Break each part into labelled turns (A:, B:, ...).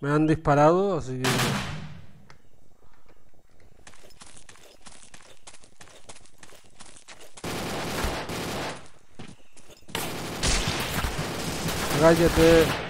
A: Me han disparado, así que... Cállate.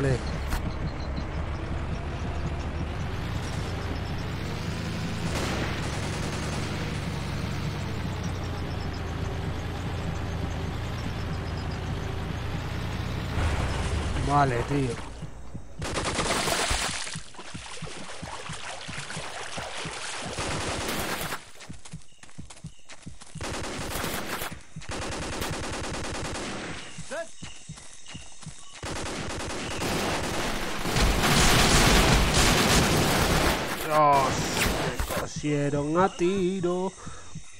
A: Vale. Vale, tío. Me cosieron a tiro,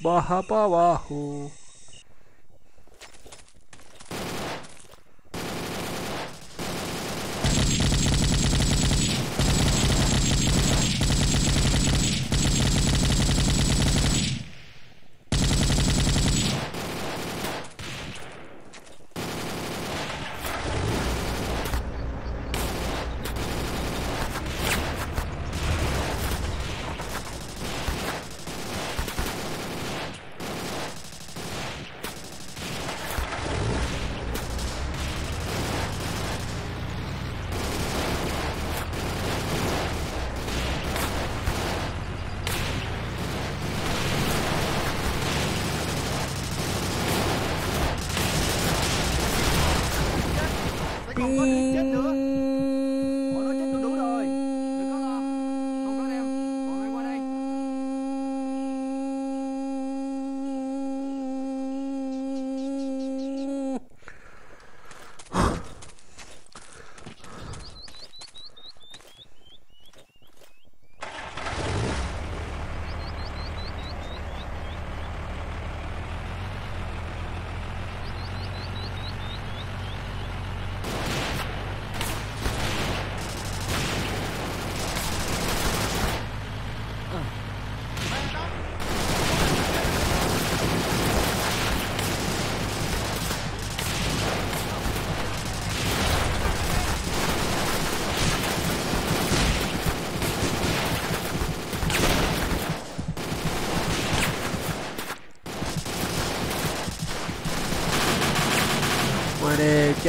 A: baja para abajo.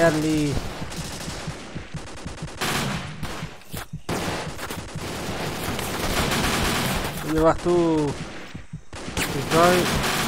A: ali. Meu Arthur. Os dois.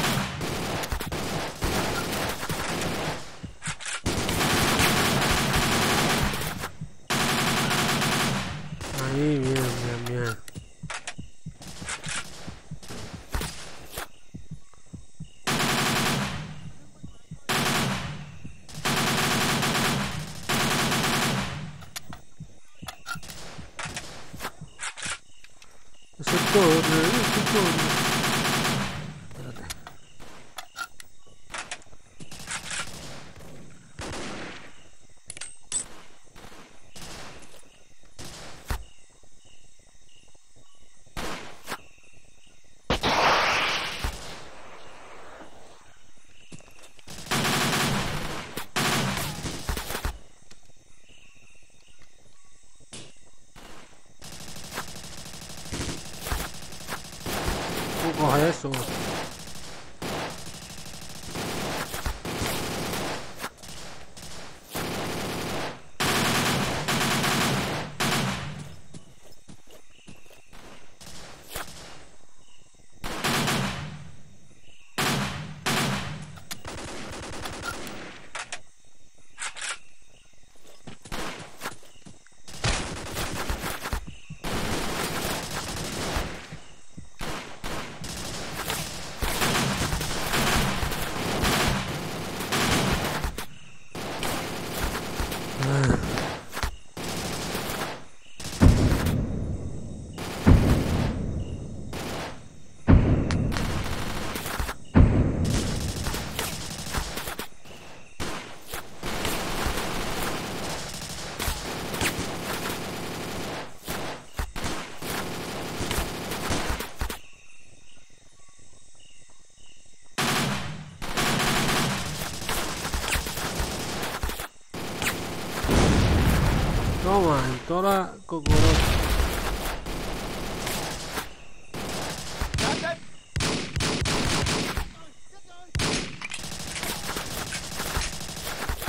A: Toma, en toda la cocorocha.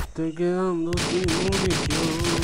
A: Estoy quedando sin munición.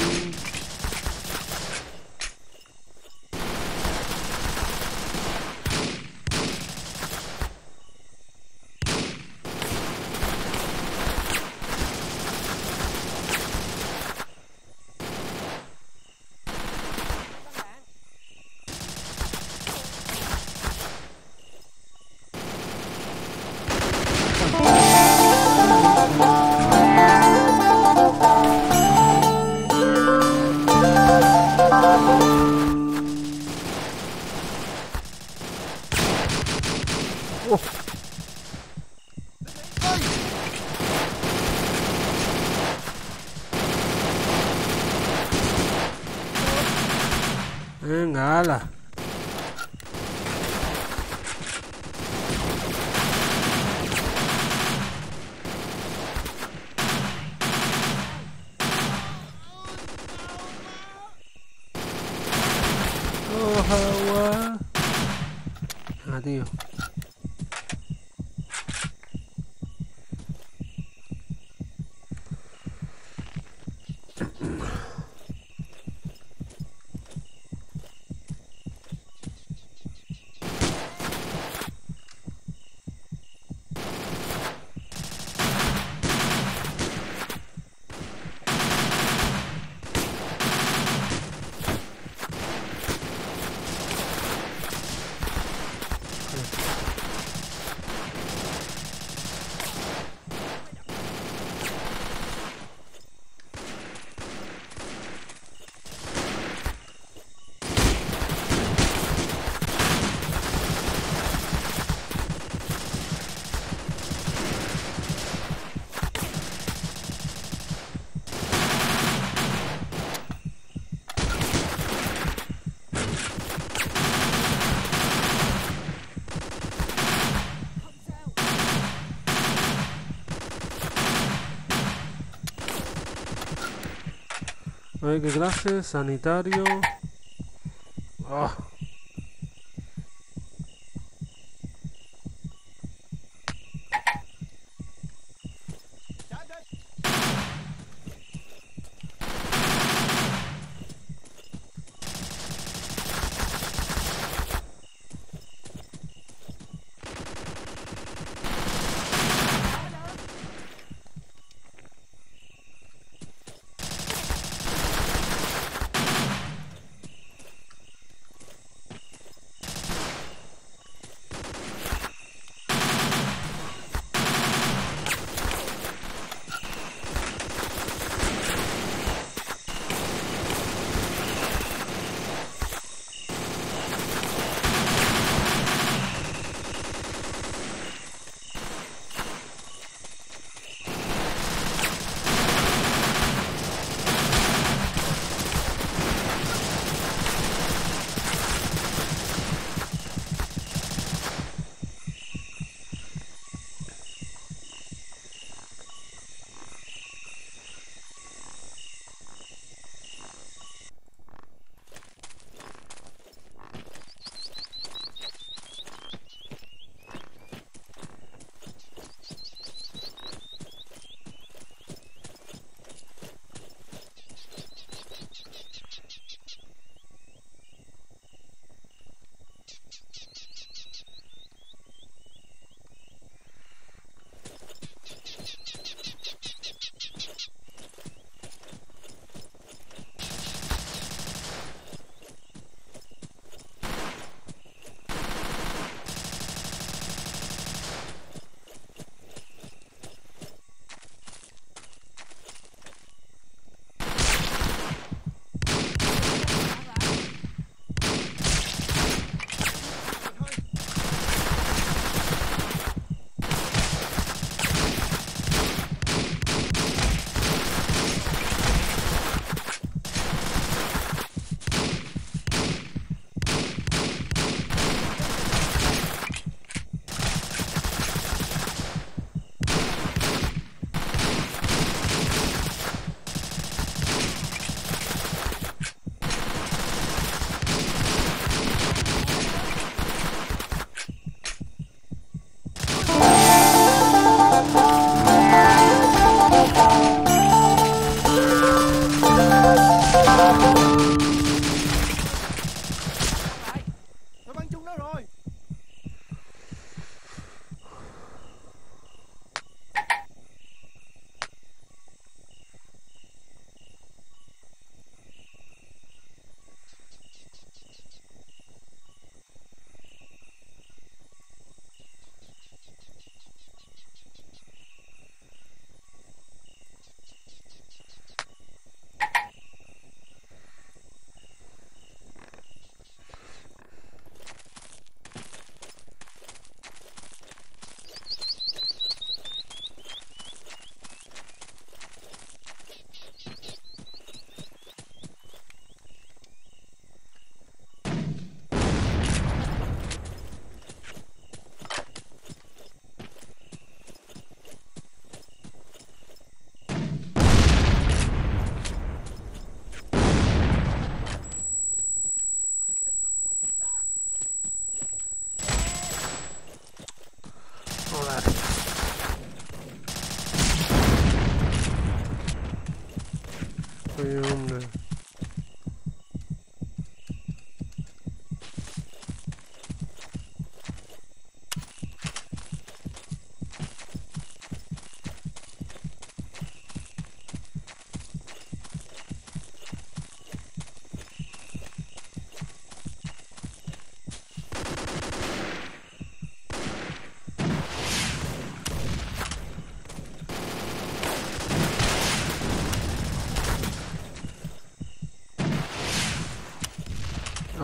A: Qué clase, sanitario.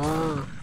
B: 啊。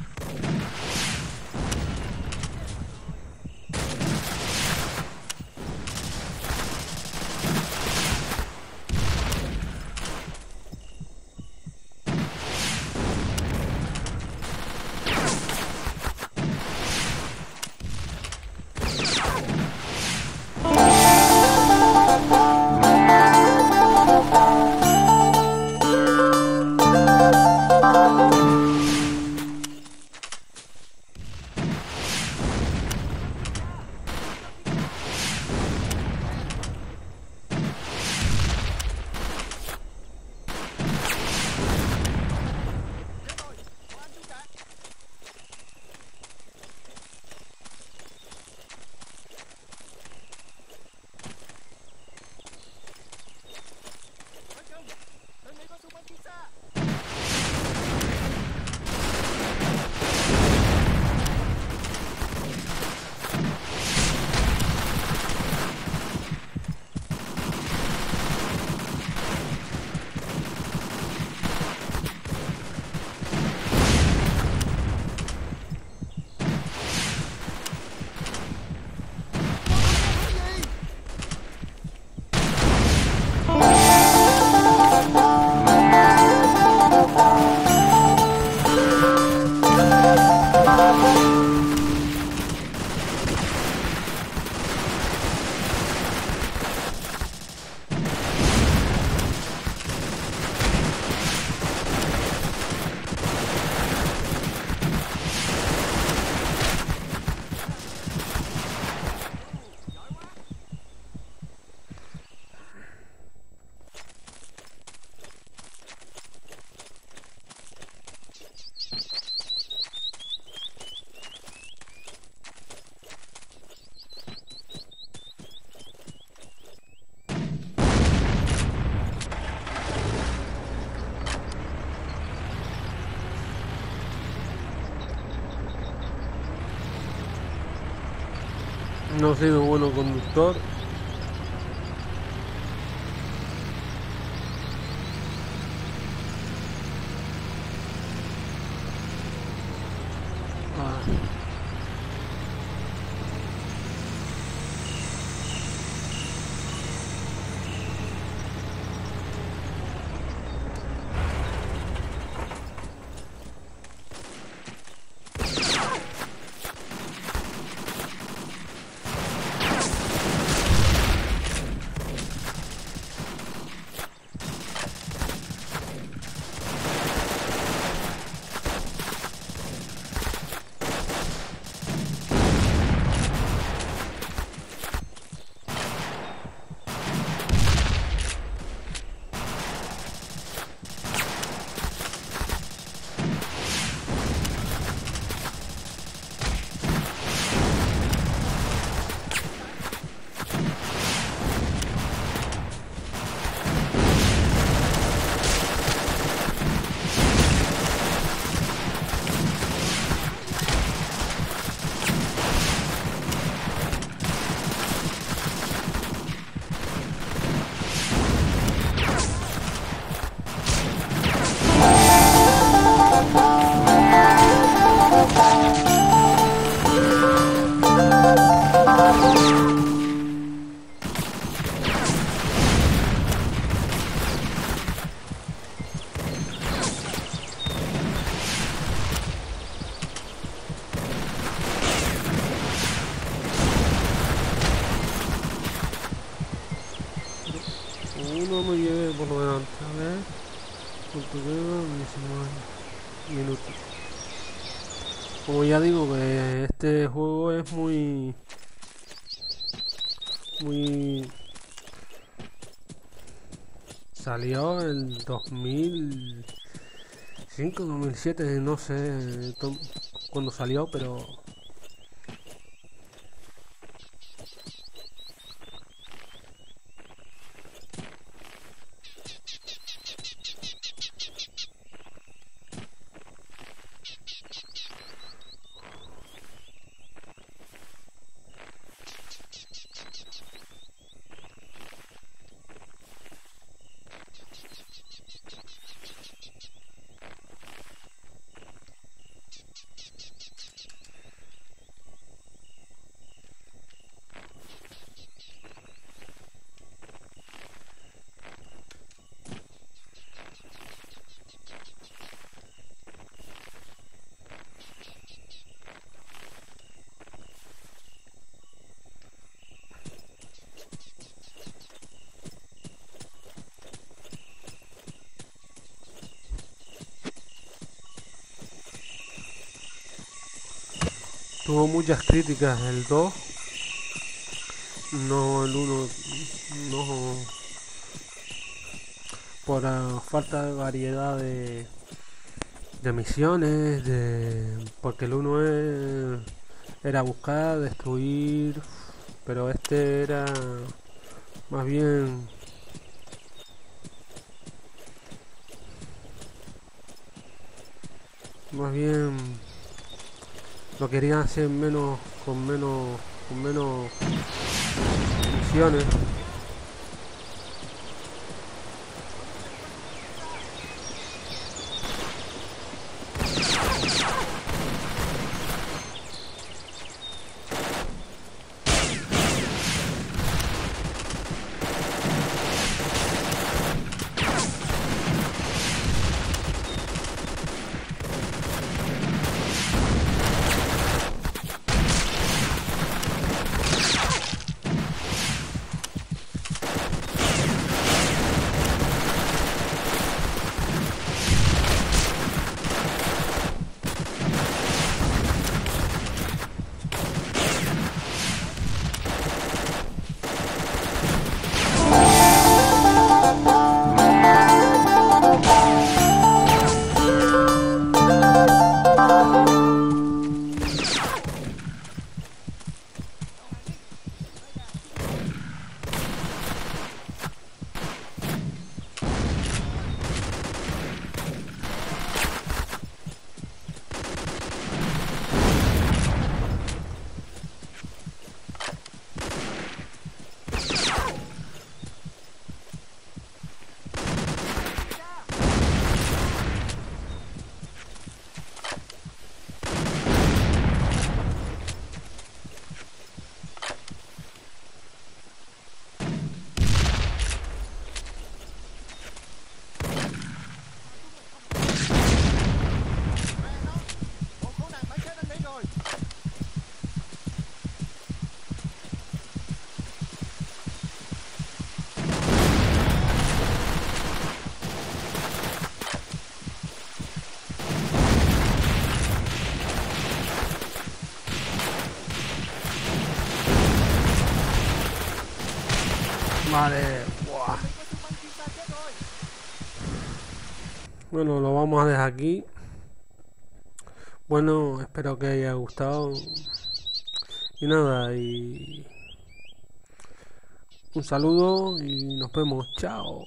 A: No he sido bueno conductor. Minutos. Como ya digo este juego es muy muy salió en 2005, 2007, no sé cuándo salió, pero Tuvo muchas críticas el 2. No el 1. No. Por falta de variedad de, de misiones. De, porque el 1 era buscar, destruir. Pero este era más bien más bien lo querían hacer menos con menos con menos misiones Bueno, lo vamos a dejar aquí. Bueno, espero que haya gustado. Y nada, y un saludo y nos vemos. Chao.